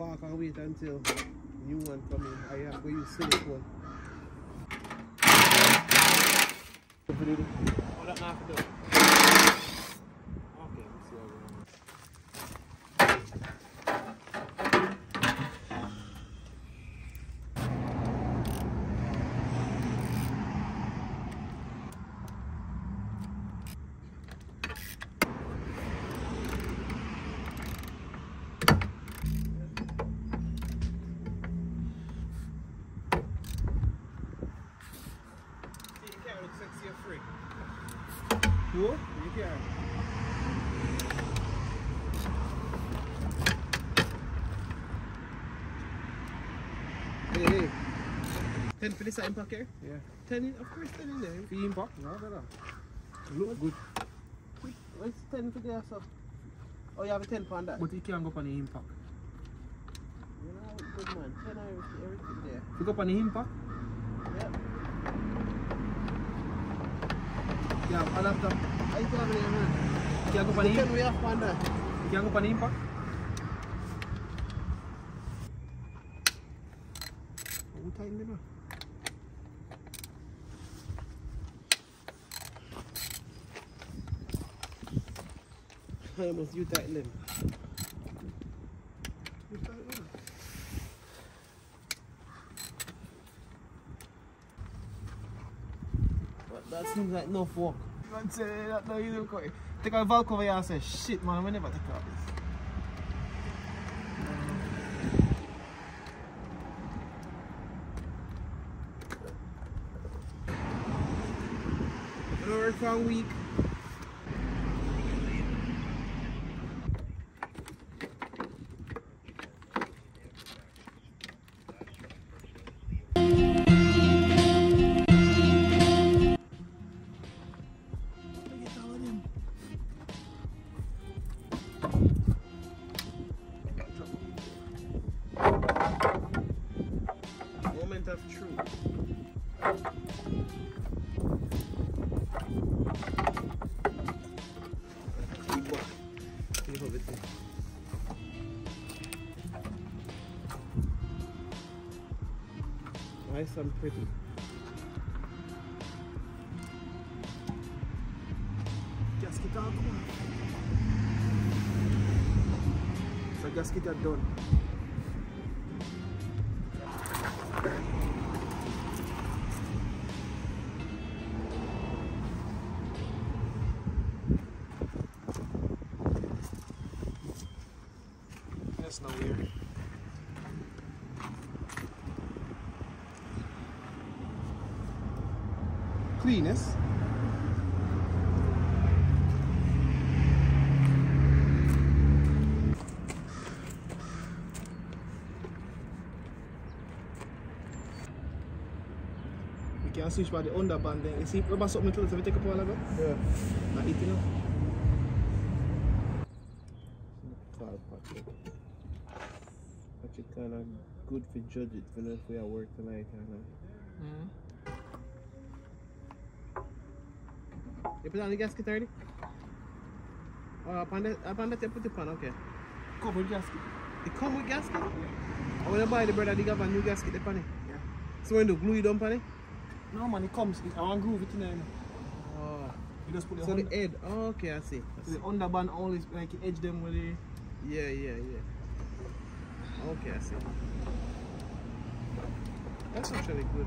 park and wait until new one come in. I have to use silicone. What that not for Okay, let's see how we See, you can't look sexy or free. You can't. Hey, hey. Ten for this impact here? Yeah. Ten in, of course ten in there. The impact? No, brother. Look good. What's ten for there, so? Oh, you have a ten pound that? But you can't go on the impact. You know, good man. Ten everything, everything there. You go on the impact? Yep. Yeah, I'll have to. I can have it in man. You can't go on the Ten impact? we have pound that. You can't go on the impact? Who tighten them up? How must you tighten them? You tighten them. But that seems like enough work. Man say that no you look quick. Take a valve cover here and say shit man, we never take out this. Work for week. With it. Nice and pretty. Gasket cool. So gasket are done. Cleanest. We can switch by the underband then. You see, remember something to we take a while ago? Yeah. Not eating up. Tall pocket. Actually kind of good for judge it for if we are work tonight. Kind of. Mm-hmm. You put on the gasket already? Oh, uh, upon that, upon that you put it on, okay. Covered gasket. It come with gasket? I want to buy the brother, they have a new gasket upon it. Eh? Yeah. So when you glue it on it? No man, it comes. I want to groove it in there. Oh. You just put the, So under, the head, oh, okay, I see. I see. the underband always like you edge them with the. Yeah, yeah, yeah. Okay, I see. That's actually good.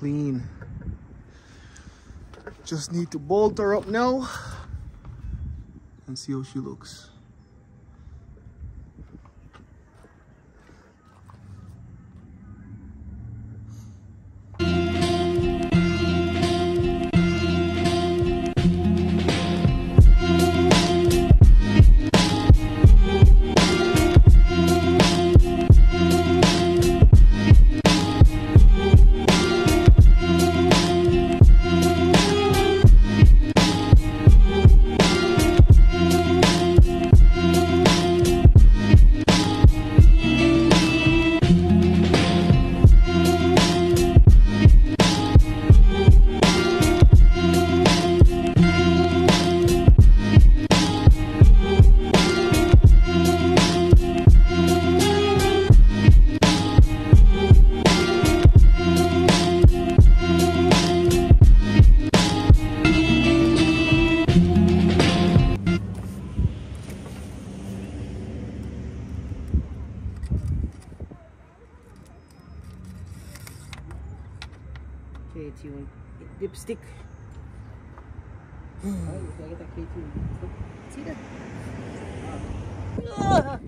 Clean. Just need to bolt her up now and see how she looks. Kaya it's yung lipstick. Ay, kaya kita kaya yung lipstick. Ah!